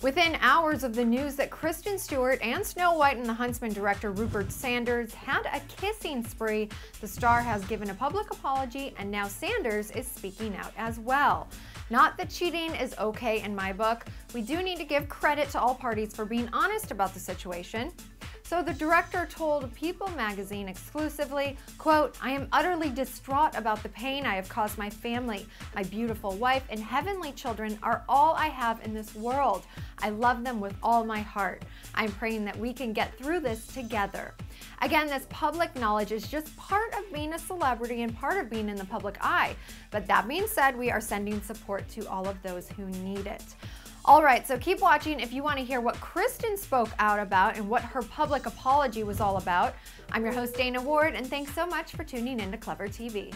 Within hours of the news that Kristen Stewart and Snow White and the Huntsman director Rupert Sanders had a kissing spree, the star has given a public apology and now Sanders is speaking out as well. Not that cheating is okay in my book. We do need to give credit to all parties for being honest about the situation. So the director told People magazine exclusively, quote, I am utterly distraught about the pain I have caused my family. My beautiful wife and heavenly children are all I have in this world. I love them with all my heart. I'm praying that we can get through this together. Again, this public knowledge is just part of being a celebrity and part of being in the public eye. But that being said, we are sending support to all of those who need it. All right, so keep watching if you want to hear what Kristen spoke out about and what her public apology was all about. I'm your host, Dana Ward, and thanks so much for tuning in to ClevverTV.